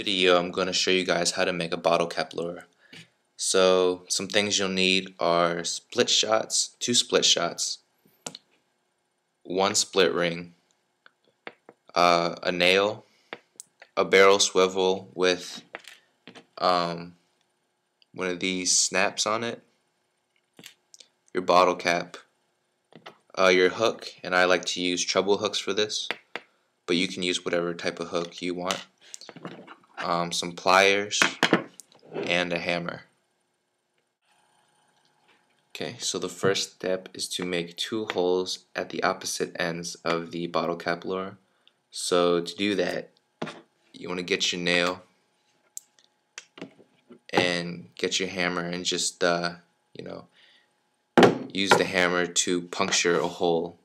video I'm going to show you guys how to make a bottle cap lure. So some things you'll need are split shots, two split shots, one split ring, uh, a nail, a barrel swivel with um, one of these snaps on it, your bottle cap, uh, your hook, and I like to use treble hooks for this, but you can use whatever type of hook you want, um, some pliers, and a hammer. Okay, so the first step is to make two holes at the opposite ends of the bottle cap lure. So to do that, you want to get your nail and get your hammer and just, uh, you know, use the hammer to puncture a hole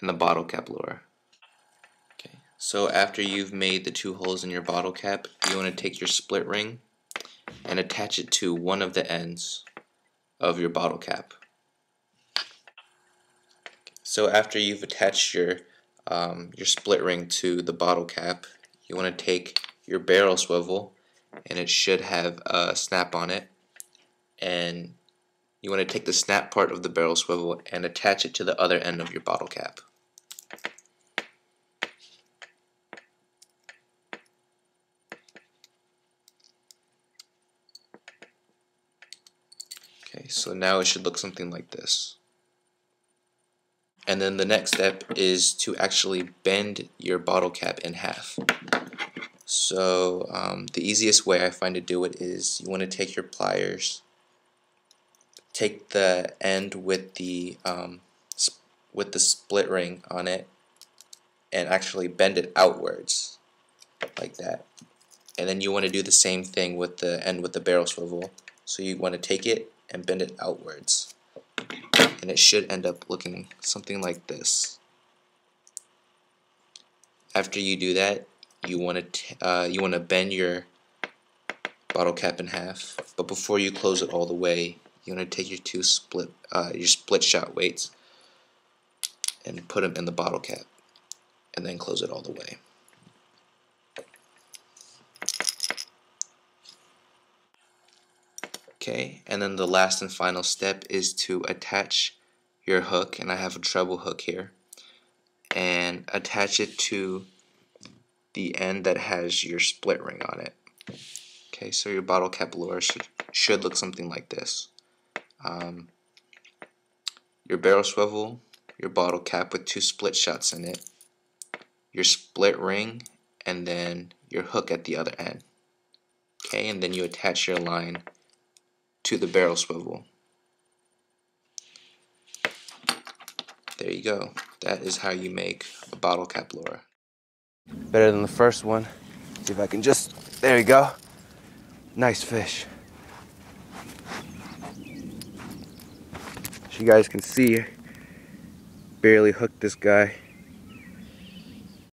in the bottle cap lure. So after you've made the two holes in your bottle cap, you want to take your split ring and attach it to one of the ends of your bottle cap. So after you've attached your um, your split ring to the bottle cap, you want to take your barrel swivel and it should have a snap on it and you want to take the snap part of the barrel swivel and attach it to the other end of your bottle cap. Okay, so now it should look something like this. And then the next step is to actually bend your bottle cap in half. So um, the easiest way I find to do it is you want to take your pliers, take the end with the um, with the split ring on it, and actually bend it outwards like that. And then you want to do the same thing with the end with the barrel swivel. So you want to take it and bend it outwards. And it should end up looking something like this. After you do that, you want to uh, you want to bend your bottle cap in half. But before you close it all the way, you want to take your two split uh, your split shot weights and put them in the bottle cap, and then close it all the way. Okay, and then the last and final step is to attach your hook, and I have a treble hook here, and attach it to the end that has your split ring on it. Okay, so your bottle cap lure should, should look something like this. Um, your barrel swivel, your bottle cap with two split shots in it, your split ring, and then your hook at the other end. Okay, and then you attach your line to the barrel swivel. There you go. That is how you make a bottle cap lure. Better than the first one. See if I can just, there you go. Nice fish. As you guys can see, barely hooked this guy.